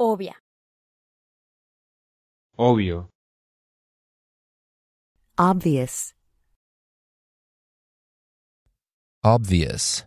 obvia, obvio, obvious, obvious,